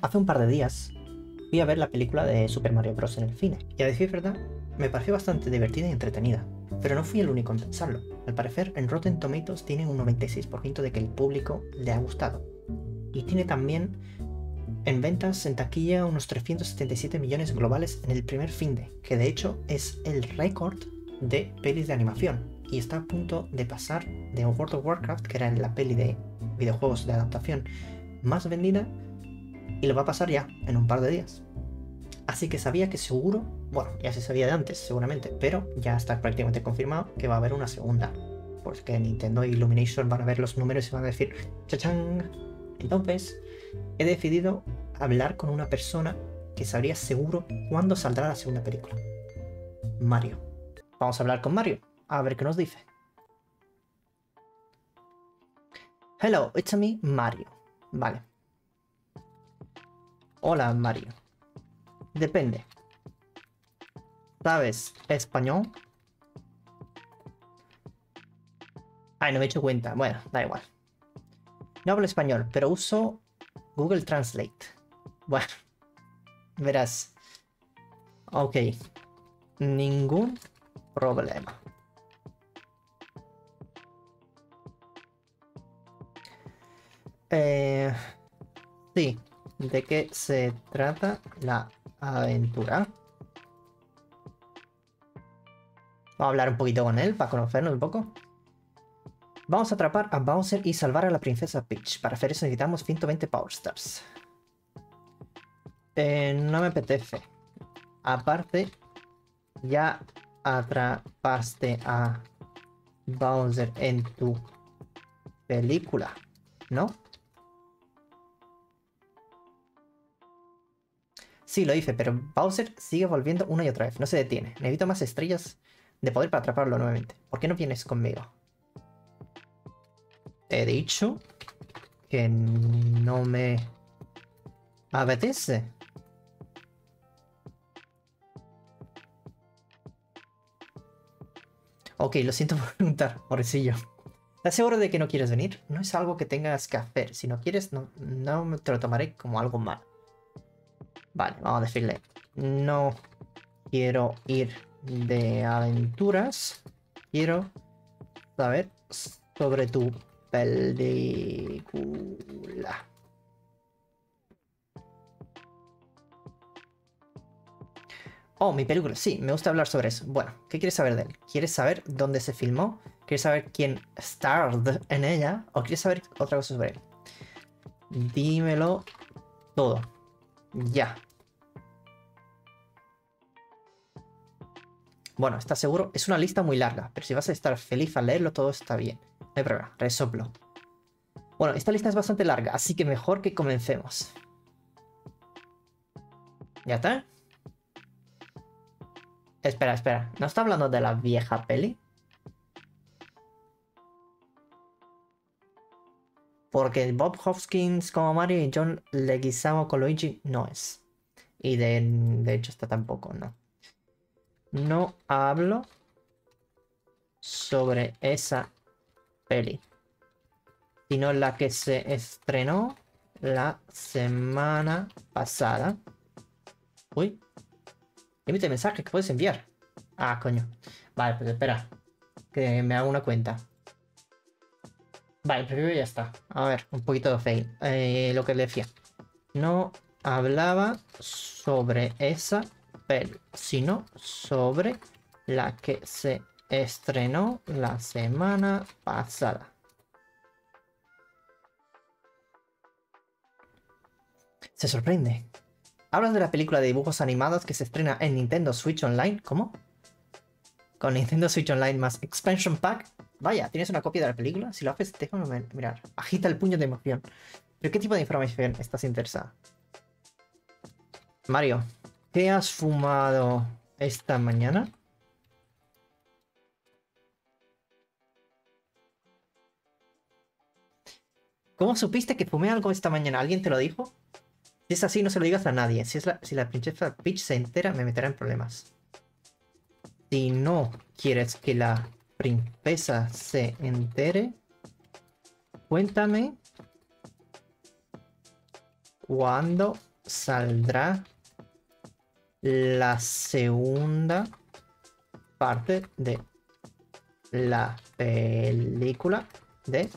Hace un par de días fui a ver la película de Super Mario Bros. en el cine. Y a decir verdad, me pareció bastante divertida y entretenida. Pero no fui el único en pensarlo. Al parecer, en Rotten Tomatoes tiene un 96% de que el público le ha gustado. Y tiene también en ventas en taquilla unos 377 millones globales en el primer fin de, que de hecho es el récord de pelis de animación. Y está a punto de pasar de World of Warcraft, que era la peli de videojuegos de adaptación más vendida, y lo va a pasar ya en un par de días. Así que sabía que seguro, bueno, ya se sabía de antes seguramente, pero ya está prácticamente confirmado que va a haber una segunda. Porque Nintendo y Illumination van a ver los números y van a decir, ¡chachán! Entonces, he decidido hablar con una persona que sabría seguro cuándo saldrá la segunda película. Mario. Vamos a hablar con Mario, a ver qué nos dice. Hello, it's me, Mario. Vale. Hola, Mario. Depende. ¿Sabes español? Ay, no me he hecho cuenta. Bueno, da igual. No hablo español, pero uso Google Translate. Bueno, verás. Ok. Ningún problema. Eh, sí. ¿De qué se trata la aventura? Vamos a hablar un poquito con él para conocernos un poco. Vamos a atrapar a Bowser y salvar a la princesa Peach. Para hacer eso necesitamos 120 Power Stars. Eh, no me apetece. Aparte, ya atrapaste a Bowser en tu película, ¿no? Sí, lo hice, pero Bowser sigue volviendo una y otra vez. No se detiene. Necesito más estrellas de poder para atraparlo nuevamente. ¿Por qué no vienes conmigo? He dicho que no me apetece. Ok, lo siento por preguntar, pobrecillo. ¿Estás seguro de que no quieres venir? No es algo que tengas que hacer. Si no quieres, no, no te lo tomaré como algo malo. Vale, vamos a decirle. No quiero ir de aventuras. Quiero saber sobre tu película. Oh, mi película. Sí, me gusta hablar sobre eso. Bueno, ¿qué quieres saber de él? ¿Quieres saber dónde se filmó? ¿Quieres saber quién starred en ella? ¿O quieres saber otra cosa sobre él? Dímelo todo. Ya. Bueno, ¿estás seguro? Es una lista muy larga, pero si vas a estar feliz al leerlo, todo está bien. No hay problema, resoplo. Bueno, esta lista es bastante larga, así que mejor que comencemos. ¿Ya está? Espera, espera. ¿No está hablando de la vieja peli? Porque Bob Hoskins como Mario y John Leguizamo con Luigi no es. Y de, de hecho está tampoco, no. No hablo sobre esa peli. Sino la que se estrenó la semana pasada. Uy, Emite mensaje que puedes enviar. Ah, coño. Vale, pues espera. Que me hago una cuenta. Vale, primero ya está. A ver, un poquito de fail. Eh, lo que le decía. No hablaba sobre esa sino sobre la que se estrenó la semana pasada. Se sorprende. Hablas de la película de dibujos animados que se estrena en Nintendo Switch Online. ¿Cómo? Con Nintendo Switch Online más Expansion Pack. Vaya, ¿tienes una copia de la película? Si lo haces, déjame mirar. Agita el puño de emoción. ¿Pero qué tipo de información estás interesada? Mario, ¿qué has fumado esta mañana? ¿Cómo supiste que fumé algo esta mañana? ¿Alguien te lo dijo? Si es así, no se lo digas a nadie. Si, la, si la princesa Peach se entera, me meterá en problemas. Si no quieres que la princesa se entere, cuéntame cuándo saldrá la segunda parte de la película de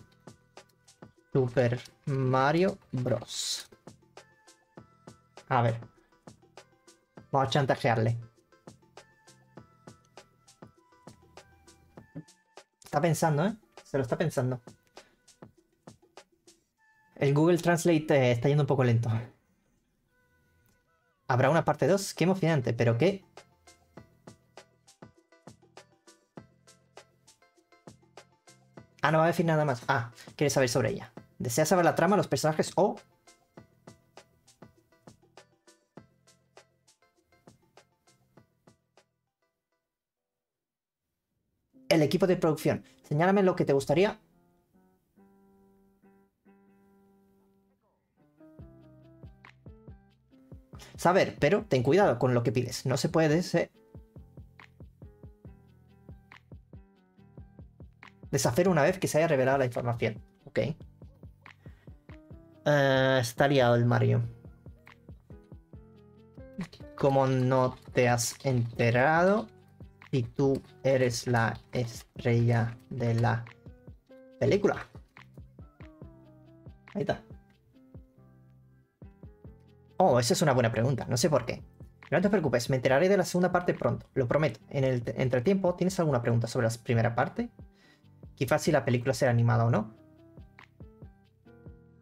Super Mario Bros. A ver. Vamos a chantajearle. Está pensando, ¿eh? Se lo está pensando. El Google Translate eh, está yendo un poco lento. Habrá una parte 2. Qué emocionante, pero qué... Ah, no va a decir nada más. Ah, quiere saber sobre ella. ¿Desea saber la trama, los personajes o...? El equipo de producción. Señálame lo que te gustaría saber, pero ten cuidado con lo que pides. No se puede deshacer una vez que se haya revelado la información. Ok. Uh, está liado el Mario. Como no te has enterado y tú eres la estrella de la película. Ahí está. Oh, esa es una buena pregunta, no sé por qué. No te preocupes, me enteraré de la segunda parte pronto, lo prometo. En el entretiempo, ¿tienes alguna pregunta sobre la primera parte? Quizás si la película será animada o no.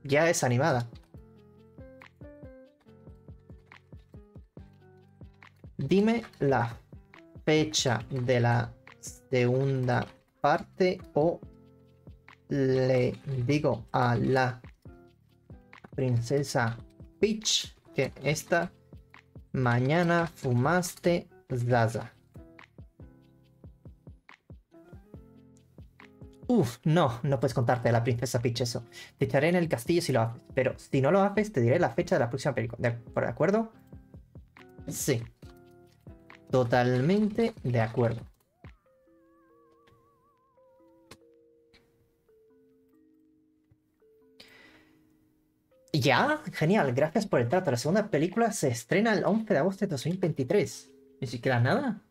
Ya es animada. Dime la fecha de la segunda parte o le digo a la princesa Peach esta mañana fumaste Zaza. Uf, no, no puedes contarte a la princesa Peach eso. Te echaré en el castillo si lo haces, pero si no lo haces, te diré la fecha de la próxima película. ¿De acuerdo? Sí. Totalmente de acuerdo. Ya, genial, gracias por el trato. La segunda película se estrena el 11 de agosto de 2023. Ni siquiera nada.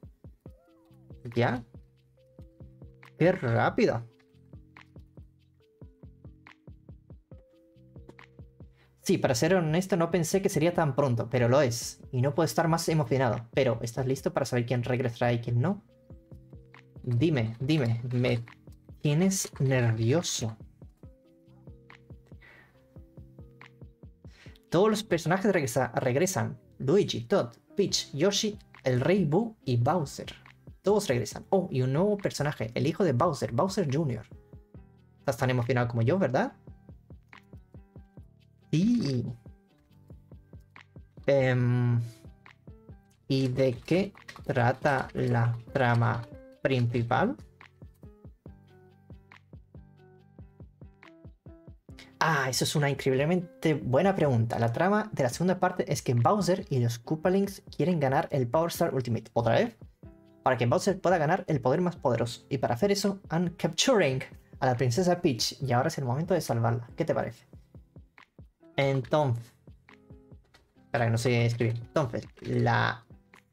Ya. Qué rápido. Sí, para ser honesto, no pensé que sería tan pronto, pero lo es. Y no puedo estar más emocionado. Pero, ¿estás listo para saber quién regresará y quién no? Dime, dime, me tienes nervioso. Todos los personajes regresan. Luigi, Todd, Peach, Yoshi, el Rey Boo y Bowser. Todos regresan. Oh, y un nuevo personaje, el hijo de Bowser, Bowser Jr. Estás tan emocionado como yo, ¿verdad? Sí. Em, ¿Y de qué trata la trama principal? Ah, eso es una increíblemente buena pregunta. La trama de la segunda parte es que Bowser y los Koopalings quieren ganar el Power Star Ultimate otra vez para que Bowser pueda ganar el poder más poderoso. Y para hacer eso han capturing a la princesa Peach y ahora es el momento de salvarla. ¿Qué te parece? Entonces, para que no se escribir. Entonces, la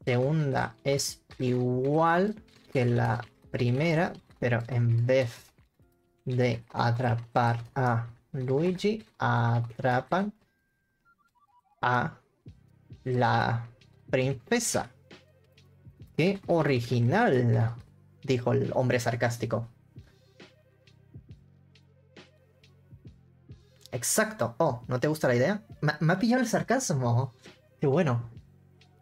segunda es igual que la primera, pero en vez de atrapar a Luigi atrapan a la princesa. ¡Qué original! dijo el hombre sarcástico. Exacto. Oh, ¿no te gusta la idea? Me, ha pillado el sarcasmo. Qué bueno.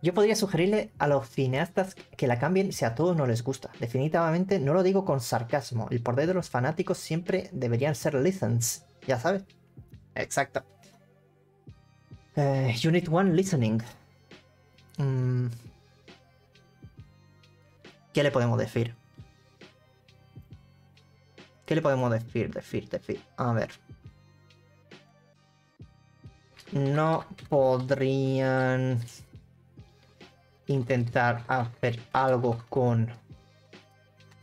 Yo podría sugerirle a los cineastas que la cambien si a todos no les gusta. Definitivamente no lo digo con sarcasmo. El poder de los fanáticos siempre deberían ser listens. Ya sabes. Exacto. Eh, unit 1 Listening. Mm. ¿Qué le podemos decir? ¿Qué le podemos decir? Decir, decir. A ver. No podrían intentar hacer algo con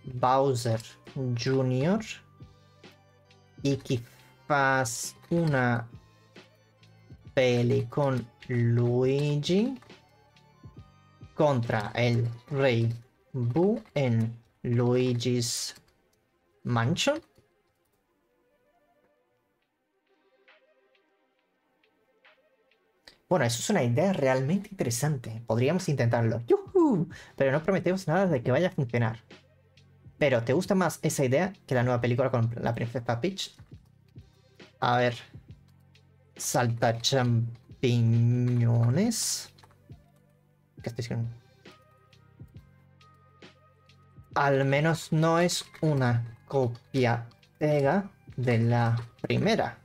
Bowser Jr. y quizás una peli con Luigi contra el rey Boo en Luigi's Mansion. Bueno, eso es una idea realmente interesante. Podríamos intentarlo. Pero no prometemos nada de que vaya a funcionar. Pero, ¿te gusta más esa idea que la nueva película con la princesa Peach? A ver. Salta champiñones. ¿Qué estoy diciendo? Al menos no es una copia pega de la primera.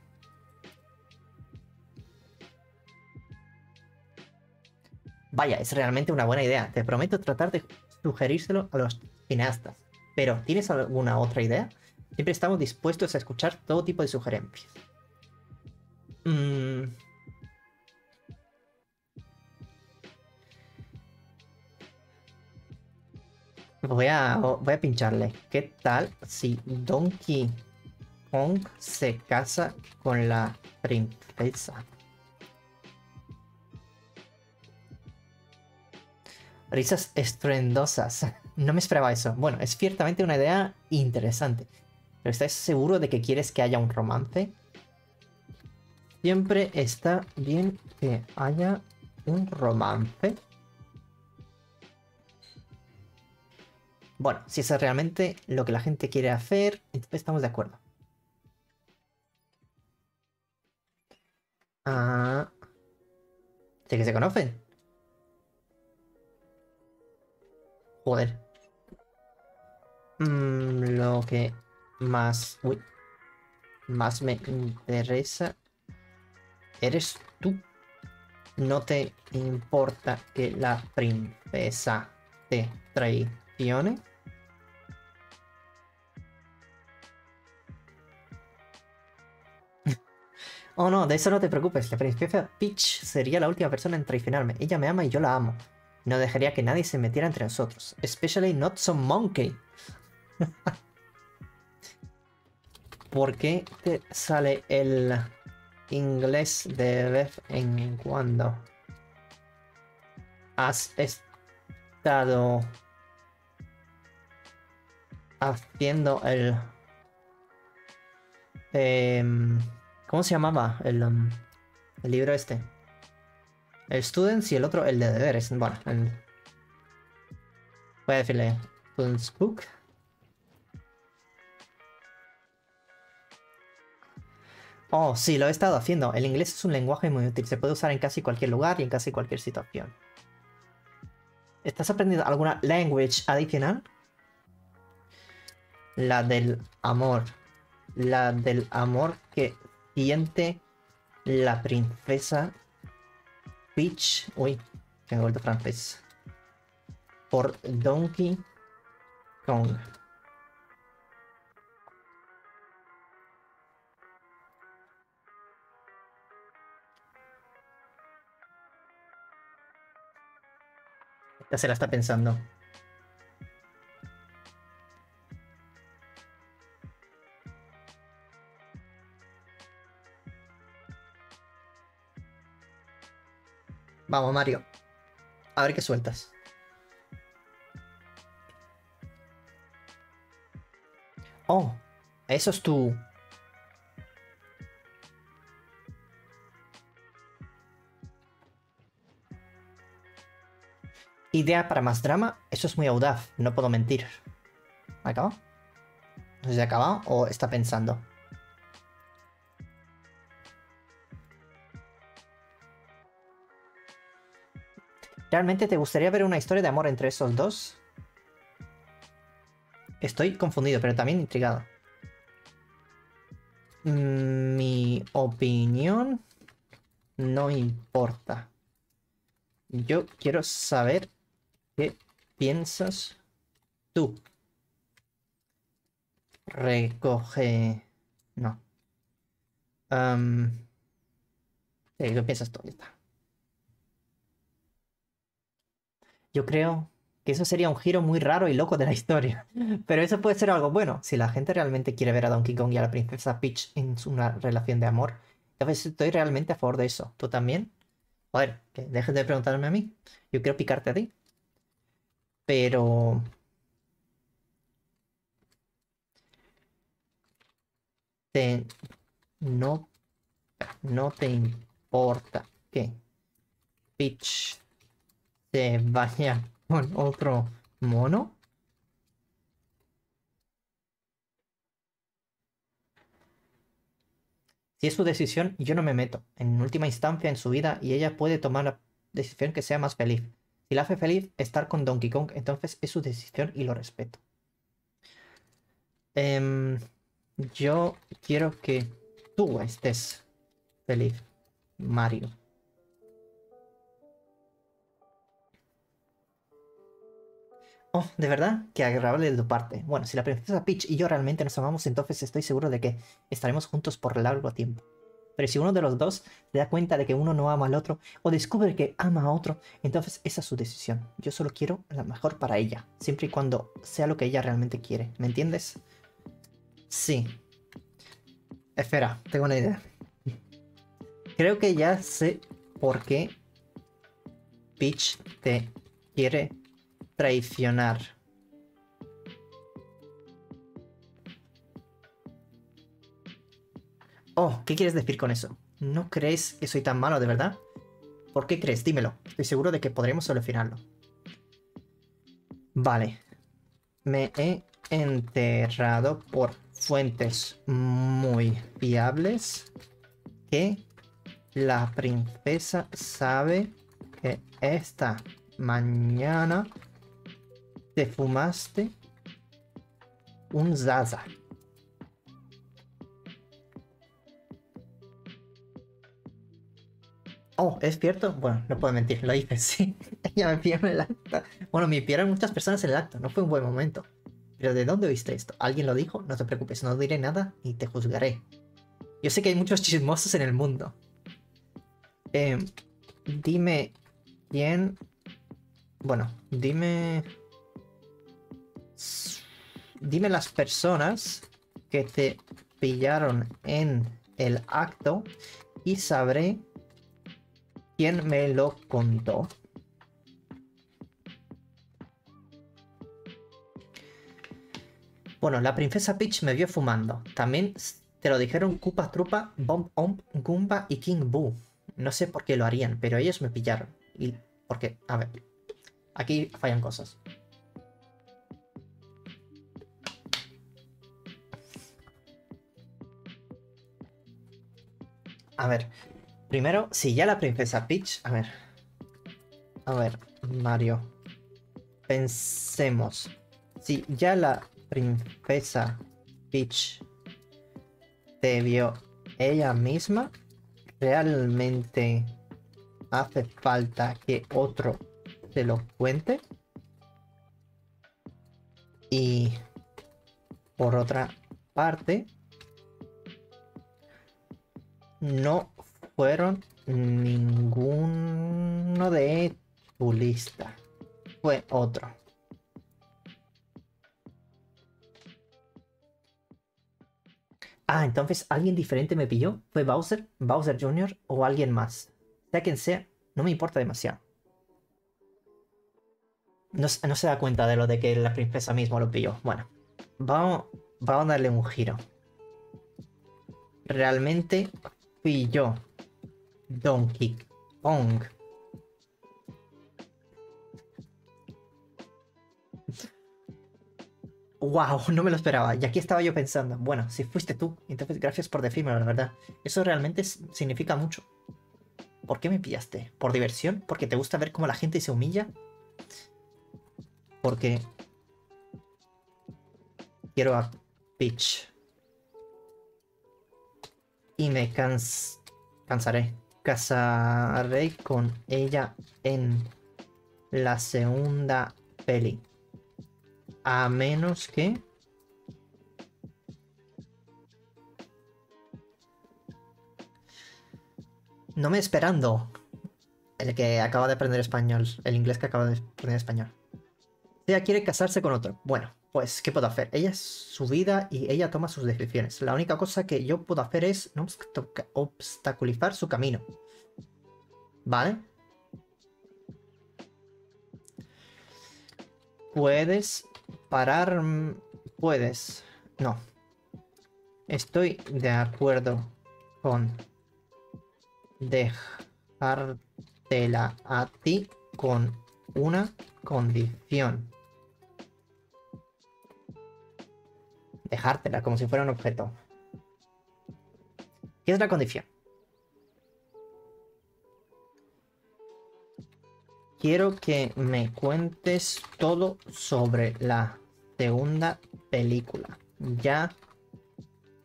Vaya, es realmente una buena idea. Te prometo tratar de sugerírselo a los cineastas. Pero, ¿tienes alguna otra idea? Siempre estamos dispuestos a escuchar todo tipo de sugerencias. Mm. Voy a, voy a pincharle. ¿Qué tal si Donkey Kong se casa con la princesa? Risas estruendosas. No me esperaba eso. Bueno, es ciertamente una idea interesante. ¿Pero estás seguro de que quieres que haya un romance? Siempre está bien que haya un romance. Bueno, si eso es realmente lo que la gente quiere hacer, entonces estamos de acuerdo. Ah. ¿Sí que se conocen? Joder. Mm, lo que más... Más me interesa... ¿Eres tú? ¿No te importa que la princesa te traicione? oh no, de eso no te preocupes. La princesa Peach sería la última persona en traicionarme. Ella me ama y yo la amo. No dejaría que nadie se metiera entre nosotros. Especially not some monkey. ¿Por qué te sale el inglés de vez en cuando? Has estado haciendo el... Em, ¿Cómo se llamaba el, um, el libro este? El Students y el otro el de deberes. Bueno, voy a decirle Students Book. Oh, sí, lo he estado haciendo. El inglés es un lenguaje muy útil. Se puede usar en casi cualquier lugar y en casi cualquier situación. ¿Estás aprendiendo alguna language adicional? La del amor. La del amor que siente la princesa Peach. Uy, tengo vuelto francés. Por Donkey Kong. Ya se la está pensando. Vamos, Mario. A ver qué sueltas. Oh, eso es tu... Idea para más drama. Eso es muy audaz, no puedo mentir. ¿Ha acabado? No sé si ha acabado o está pensando. ¿Realmente te gustaría ver una historia de amor entre esos dos? Estoy confundido, pero también intrigado. Mi opinión no importa. Yo quiero saber qué piensas tú. Recoge... No. ¿Qué piensas tú? está. Yo creo que eso sería un giro muy raro y loco de la historia. Pero eso puede ser algo bueno. Si la gente realmente quiere ver a Donkey Kong y a la princesa Peach en una relación de amor, Entonces estoy realmente a favor de eso. ¿Tú también? Joder, que dejes de preguntarme a mí. Yo quiero picarte a ti. Pero... Te... No... No te importa que Peach se vaya con otro mono. Si es su decisión, yo no me meto. En última instancia en su vida y ella puede tomar la decisión que sea más feliz. Si la hace feliz estar con Donkey Kong, entonces es su decisión y lo respeto. Em, yo quiero que tú estés feliz, Mario. Oh, de verdad, qué agradable de tu parte. Bueno, si la princesa Peach y yo realmente nos amamos, entonces estoy seguro de que estaremos juntos por largo tiempo. Pero si uno de los dos se da cuenta de que uno no ama al otro o descubre que ama a otro, entonces esa es su decisión. Yo solo quiero lo mejor para ella, siempre y cuando sea lo que ella realmente quiere. ¿Me entiendes? Sí. Espera, tengo una idea. Creo que ya sé por qué Peach te quiere traicionar. Oh, ¿qué quieres decir con eso? ¿No crees que soy tan malo de verdad? ¿Por qué crees? Dímelo. Estoy seguro de que podremos solucionarlo. Vale. Me he enterrado por fuentes muy fiables que la princesa sabe que esta mañana te fumaste un Zaza. Oh, ¿es cierto? Bueno, no puedo mentir, lo hice, sí. Ella me pidió en el acto. Bueno, me pidieron muchas personas en el acto, no fue un buen momento. Pero ¿de dónde oíste esto? ¿Alguien lo dijo? No te preocupes, no diré nada y te juzgaré. Yo sé que hay muchos chismosos en el mundo. Eh, dime quién... Bueno, dime dime las personas que te pillaron en el acto y sabré quién me lo contó. Bueno, la princesa Peach me vio fumando. También te lo dijeron Koopa Trupa, Bomb Omp, Goomba y King Boo. No sé por qué lo harían, pero ellos me pillaron. Y porque, a ver, aquí fallan cosas. A ver, primero, si ya la princesa Peach... A ver. A ver, Mario. Pensemos. Si ya la princesa Peach te vio ella misma, ¿realmente hace falta que otro te lo cuente? Y por otra parte, no fueron ninguno de tu lista. Fue otro. Ah, entonces alguien diferente me pilló. ¿Fue Bowser, Bowser Jr. o alguien más? Sea quien sea, no me importa demasiado. No, no, se da cuenta de lo de que la princesa mismo lo pilló. Bueno, vamos, vamos a darle un giro. Realmente fui yo, Donkey Kong. Wow, no me lo esperaba. Y aquí estaba yo pensando, bueno, si fuiste tú, entonces gracias por decírmelo, la verdad. Eso realmente significa mucho. ¿Por qué me pillaste? ¿Por diversión? ¿Porque te gusta ver cómo la gente se humilla? Porque quiero a Peach y me cansaré. Casaré con ella en la segunda peli. A menos que... No me esperando. El que acaba de aprender español. El inglés que acaba de aprender español. Ella quiere casarse con otro. Bueno, pues, ¿qué puedo hacer? Ella es su vida y ella toma sus decisiones. La única cosa que yo puedo hacer es no obstaculizar su camino. ¿Vale? Puedes parar... Puedes. No. Estoy de acuerdo con dejártela a ti con una condición. Dejártela como si fuera un objeto. ¿Qué es la condición? Quiero que me cuentes todo sobre la segunda película, ya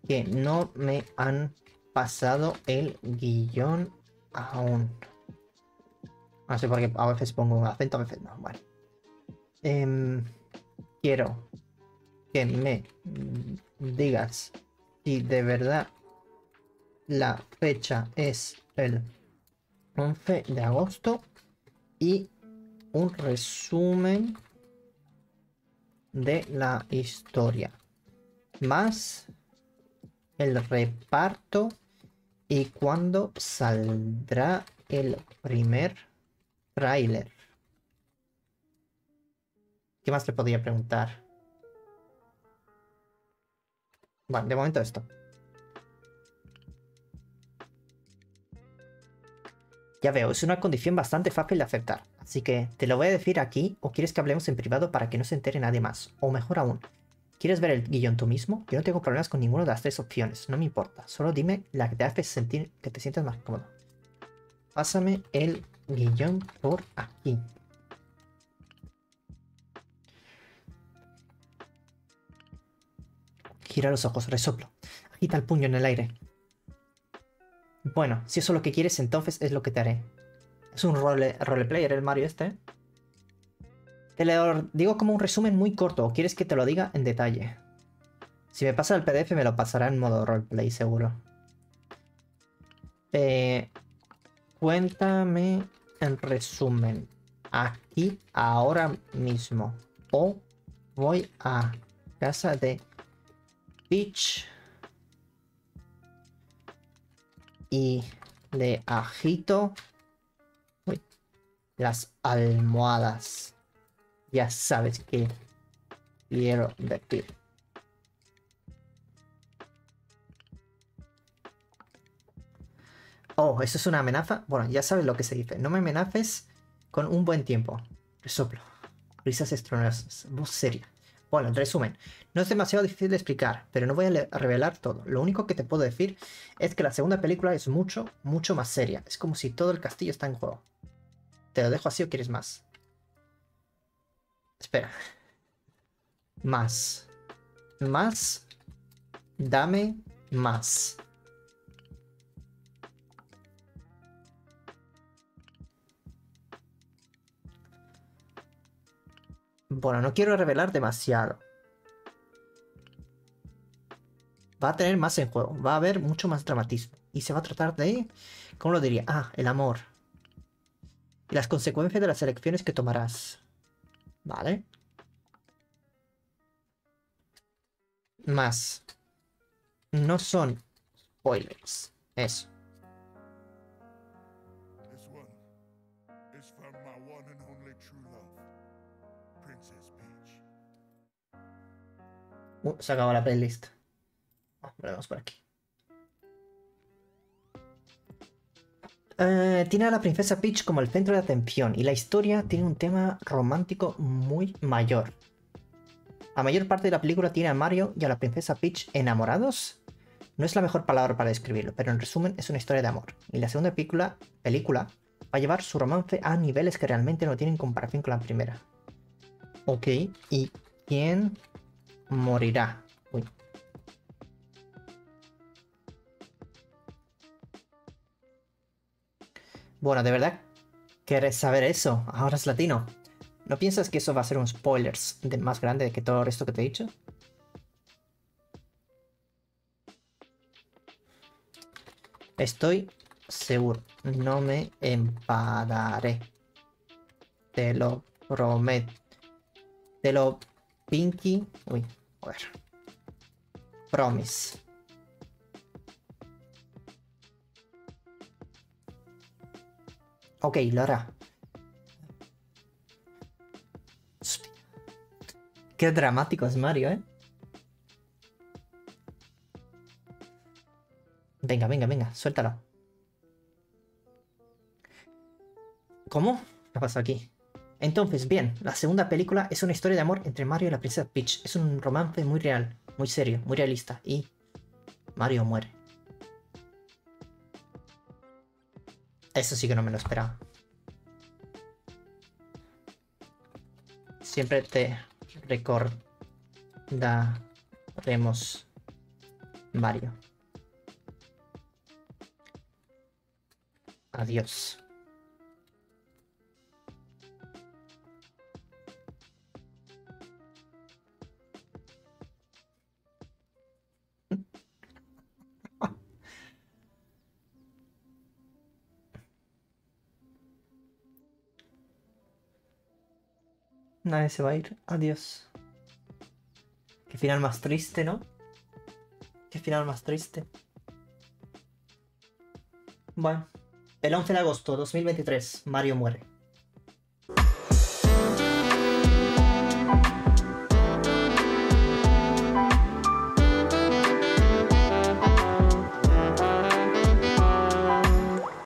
que no me han pasado el guion aún. No sé por qué a veces pongo un acento, a veces no. Bueno. Em, quiero que me digas si de verdad la fecha es el 11 de agosto y un resumen de la historia. Más el reparto y cuándo saldrá el primer tráiler. ¿Qué más le podría preguntar? Bueno, de momento esto. Ya veo, es una condición bastante fácil de aceptar. Así que, ¿te lo voy a decir aquí o quieres que hablemos en privado para que no se entere nadie más? O mejor aún, ¿quieres ver el guion tú mismo? Yo no tengo problemas con ninguna de las tres opciones, no me importa. Solo dime la que te hace sentir que te sientes más cómodo. Pásame el guion por aquí. Gira los ojos, resoplo. Agita el puño en el aire. Bueno, si eso es lo que quieres, entonces es lo que te haré. Es un role, roleplayer el Mario este. Te lo digo como un resumen muy corto, o quieres que te lo diga en detalle. Si me pasa el PDF me lo pasará en modo roleplay, seguro. Eh, cuéntame en resumen. Aquí, ahora mismo. O voy a casa de Peach y le agito las almohadas. Ya sabes que quiero decir. Oh, ¿eso es una amenaza? Bueno, ya sabes lo que se dice. No me amenaces con un buen tiempo. Resoplo. Risas estruendosas. Voz seria. Bueno, en resumen, no es demasiado difícil de explicar, pero no voy a revelar todo. Lo único que te puedo decir es que la segunda película es mucho, mucho más seria. Es como si todo el castillo está en juego. ¿Te lo dejo así o quieres más? Espera. Más. Más. Dame más. Bueno, no quiero revelar demasiado. Va a tener más en juego. Va a haber mucho más dramatismo. Y se va a tratar de... ¿Cómo lo diría? Ah, el amor. Y las consecuencias de las elecciones que tomarás. Vale. Más. No son spoilers. Eso. Uh, se acabó la playlist. Ah, vemos por aquí. Eh, tiene a la princesa Peach como el centro de atención y la historia tiene un tema romántico muy mayor. La mayor parte de la película tiene a Mario y a la princesa Peach enamorados. No es la mejor palabra para describirlo, pero en resumen es una historia de amor. Y la segunda película, película va a llevar su romance a niveles que realmente no tienen comparación con la primera. Ok, ¿y quién morirá. Bueno, ¿de verdad quieres saber eso? Ahora es latino. ¿No piensas que eso va a ser un spoilers de más grande que todo esto que te he dicho? Estoy seguro. No me empadaré. Te lo prometo. Te lo Pinky. Uy, joder. Promise. Ok, lo. Qué dramático es Mario, ¿eh? Venga, venga, venga, suéltalo. ¿Cómo? ¿Qué pasa aquí? Entonces, bien, la segunda película es una historia de amor entre Mario y la princesa Peach. Es un romance muy real, muy serio, muy realista. Y Mario muere. Eso sí que no me lo esperaba. Siempre te recordaremos Mario. Adiós. Nadie se va a ir. Adiós. Qué final más triste, ¿no? Qué final más triste. Bueno. El 11 de agosto de 2023, Mario muere.